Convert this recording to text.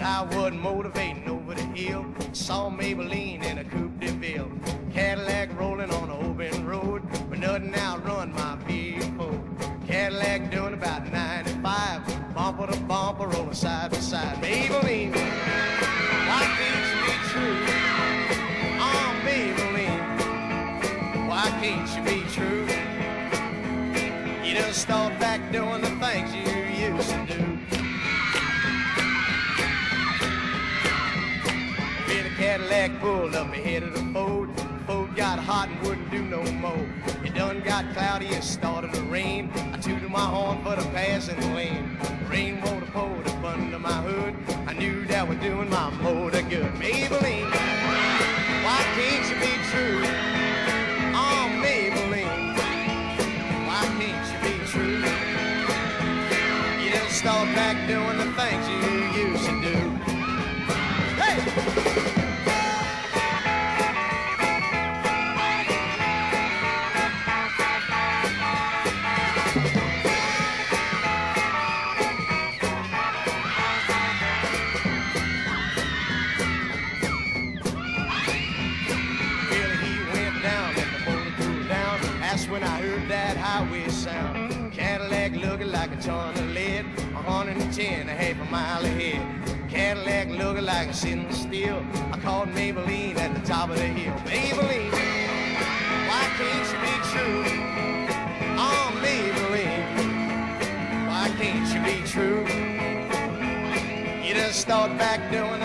I was motivating over the hill. Saw Maybelline in a Coupe de Ville. Cadillac rolling on an open road. But nothing outrun my vehicle. Cadillac doing about 95. Bumper to bumper, rolling side by side. Maybelline, why can't you be true? Oh, Maybelline, why can't you be true? You just start back doing the things you Cadillac pulled up ahead of the Ford. Ford got hot and wouldn't do no more. It done got cloudy and started to rain. I tooted my horn for the passing lane. Rainwater poured up under my hood. I knew that was doing my motor good. Maybelline, why can't you be true? Oh, Maybelline, why can't you be true? You just start back doing the things you used to do. That highway sound. Cadillac looking like a ton of lead, 110 a half a mile ahead. Cadillac looking like a sitting still. I called Maybelline at the top of the hill. Maybelline, why can't you be true? Oh, Maybelline, why can't you be true? You just start back doing